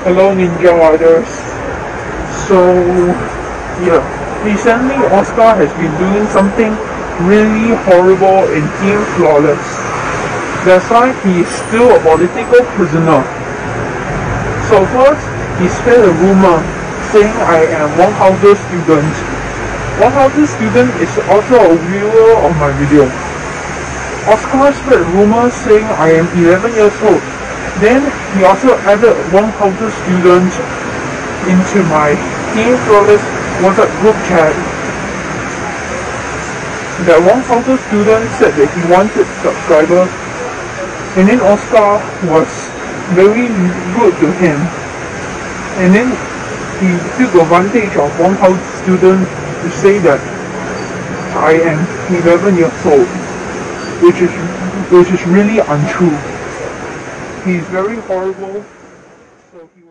Hello Ninja Riders. So, yeah, recently Oscar has been doing something really horrible in Team Flawless. That's why he is still a political prisoner. So first, he spread a rumor saying I am one Hauser student. One Hauser student is also a viewer of my video. Oscar spread rumors saying I am 11 years old then he also added one Hauser student into my Team Flawless WhatsApp group chat. That one Hauser student said that he wanted subscribers and then Oscar was very rude to him. And then he took advantage of one Hauser student to say that I am 11 years old, which is which is really untrue. He's very horrible. So he